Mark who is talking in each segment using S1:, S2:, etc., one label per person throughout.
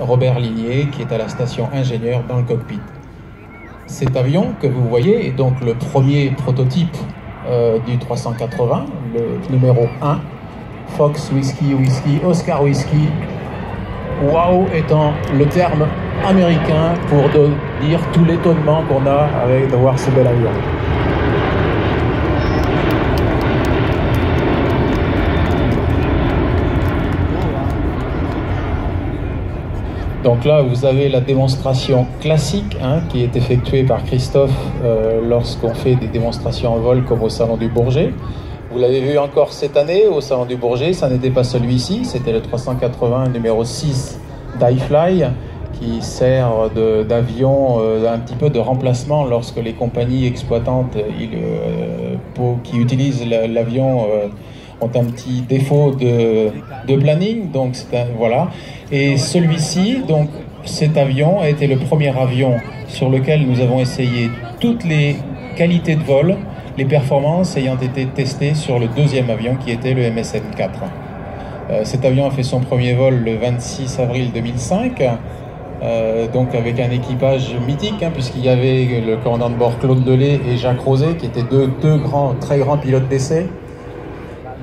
S1: Robert Ligné, qui est à la station ingénieur dans le cockpit. Cet avion que vous voyez est donc le premier prototype euh, du 380, le numéro 1, Fox Whiskey Whiskey Oscar Whiskey. Wow étant le terme américain pour dire tout l'étonnement qu'on a avec de voir ce bel avion. Donc là, vous avez la démonstration classique hein, qui est effectuée par Christophe euh, lorsqu'on fait des démonstrations en vol comme au Salon du Bourget. Vous l'avez vu encore cette année au Salon du Bourget, ça n'était pas celui-ci, c'était le 380 numéro 6 d'iFly qui sert d'avion euh, un petit peu de remplacement lorsque les compagnies exploitantes euh, qui utilisent l'avion ont un petit défaut de, de planning. Donc voilà. Et celui-ci, donc cet avion a été le premier avion sur lequel nous avons essayé toutes les qualités de vol, les performances ayant été testées sur le deuxième avion qui était le MSN 4. Euh, cet avion a fait son premier vol le 26 avril 2005. Euh, donc avec un équipage mythique, hein, puisqu'il y avait le commandant de bord Claude Delay et Jacques Rosé, qui étaient deux, deux grands, très grands pilotes d'essai.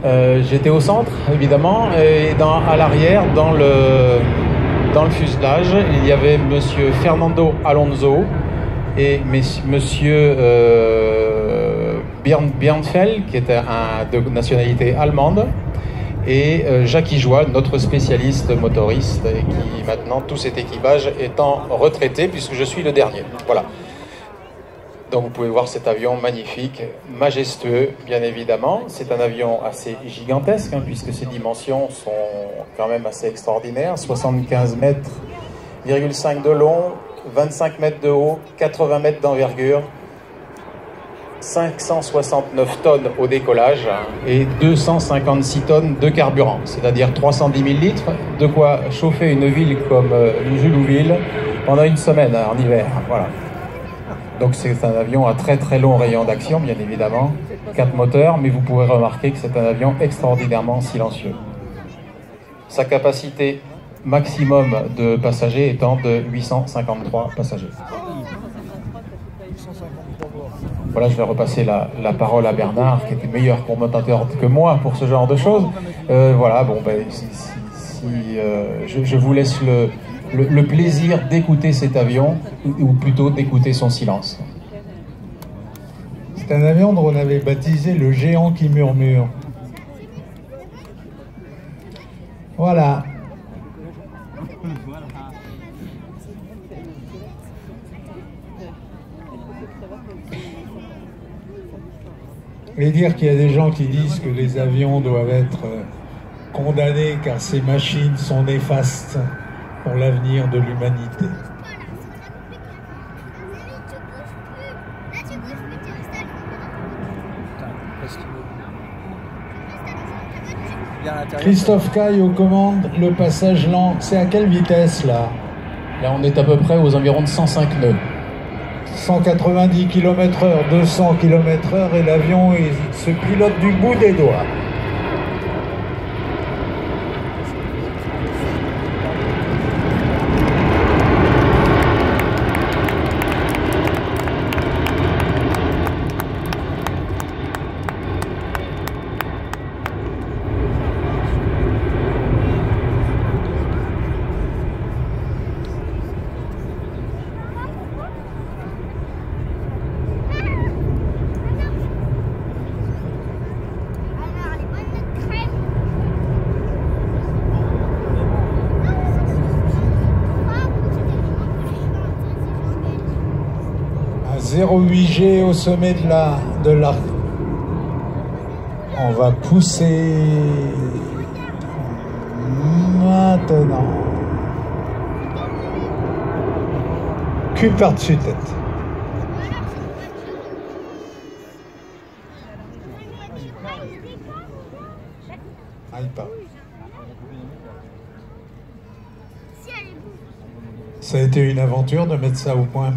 S1: Euh, j'étais au centre, évidemment, et à l'arrière, dans le, dans le fuselage, il y avait Monsieur Fernando Alonso et Monsieur euh, qui était de nationalité allemande, et euh, Jacques notre spécialiste motoriste, et qui maintenant, tout cet équipage étant retraité, puisque je suis le dernier. Voilà. Donc vous pouvez voir cet avion magnifique, majestueux bien évidemment. C'est un avion assez gigantesque hein, puisque ses dimensions sont quand même assez extraordinaires. 75 mètres, 5 de long, 25 mètres de haut, 80 mètres d'envergure, 569 tonnes au décollage et 256 tonnes de carburant, c'est-à-dire 310 000 litres, de quoi chauffer une ville comme euh, Julouville pendant une semaine hein, en hiver. Voilà. Donc c'est un avion à très très long rayon d'action, bien évidemment, quatre moteurs, mais vous pourrez remarquer que c'est un avion extraordinairement silencieux. Sa capacité maximum de passagers étant de 853 passagers. Voilà, je vais repasser la, parole à Bernard, qui est une meilleur commentateur que moi pour ce genre de choses. Euh, voilà, bon, ben, si, euh, je, vous laisse le, le, plaisir d'écouter cet avion, ou plutôt d'écouter son silence.
S2: C'est un avion dont on avait baptisé le géant qui murmure. Voilà. Et dire qu'il y a des gens qui disent que les avions doivent être euh, condamnés car ces machines sont néfastes pour l'avenir de l'humanité. Christophe Caille aux commandes, le passage lent, c'est à quelle vitesse là?
S1: Là on est à peu près aux environs de 105 nœuds.
S2: 190 km/h, 200 km/h et l'avion se pilote du bout des doigts. Au sommet de la de l'arc. On va pousser maintenant. Cul par-dessus tête. Ça a été une aventure de mettre ça au point.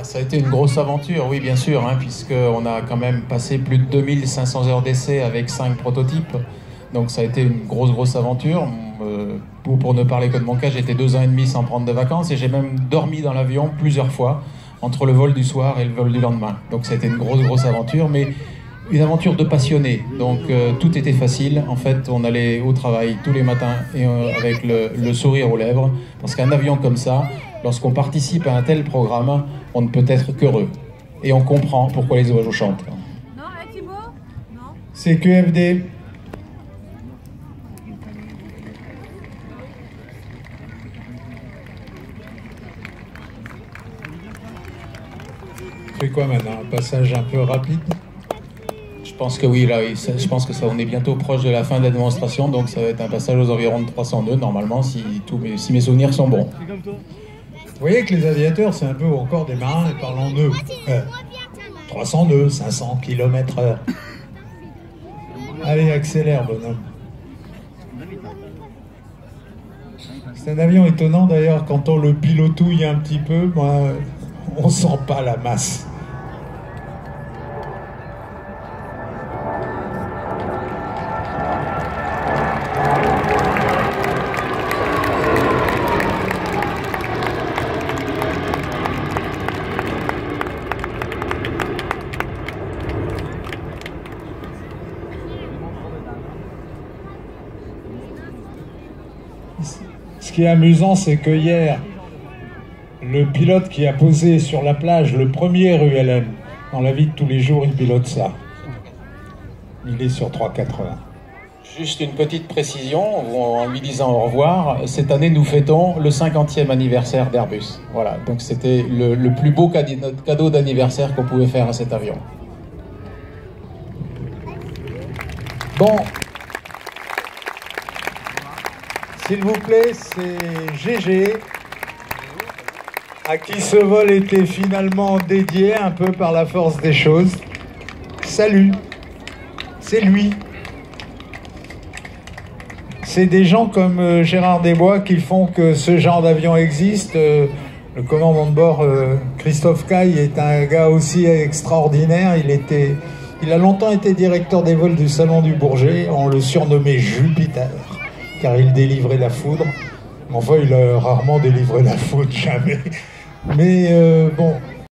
S1: Ah, ça a été une grosse aventure, oui, bien sûr, hein, puisqu'on a quand même passé plus de 2500 heures d'essai avec 5 prototypes. Donc ça a été une grosse, grosse aventure. Euh, pour, ne parler que de mon cas, j'étais deux ans et demi sans prendre de vacances et j'ai même dormi dans l'avion plusieurs fois entre le vol du soir et le vol du lendemain. Donc ça a été une grosse, grosse aventure, mais une aventure de passionné. Donc euh, tout était facile. En fait, on allait au travail tous les matins et, euh, avec le, sourire aux lèvres. Parce qu'un avion comme ça, lorsqu'on participe à un tel programme, on ne peut être qu'heureux. Et on comprend pourquoi les oiseaux chantent. Non,
S2: C'est QFD. fait quoi maintenant? Un passage un peu rapide?
S1: Je pense que oui, là, je pense que ça, on est bientôt proche de la fin de la démonstration, donc ça va être un passage aux environs de 300 nœuds, normalement, si, tous mes, si mes souvenirs sont bons.
S2: Vous voyez que les aviateurs, c'est un peu encore des marins et parlant nœuds. 300 nœuds, 500 km heure. Allez, accélère, bonhomme. C'est un avion étonnant d'ailleurs, quand on le pilotouille un petit peu, moi, on sent pas la masse. Ce qui est amusant, c'est que hier, le pilote qui a posé sur la plage le premier ULM, dans la vie de tous les jours, il pilote ça. Il est sur 3-4 heures.
S1: Juste une petite précision, en lui disant au revoir, cette année nous fêtons le 50e anniversaire d'Airbus. Voilà, donc c'était le, le, plus beau cadeau d'anniversaire qu'on pouvait faire à cet avion. Bon, s'il vous plaît, c'est GG à qui ce vol était finalement dédié un peu par la force des choses. Salut, c'est lui. C'est des gens comme euh, Gérard Desbois qui font que ce genre d'avion existe. Euh, le commandant de bord, euh, Christophe Caille, est un gars aussi extraordinaire. Il, était, il a longtemps été directeur des vols du Salon du Bourget. On le surnommait Jupiter, car il délivrait la foudre. Enfin, il a rarement délivré la foudre, jamais. Mais euh, bon,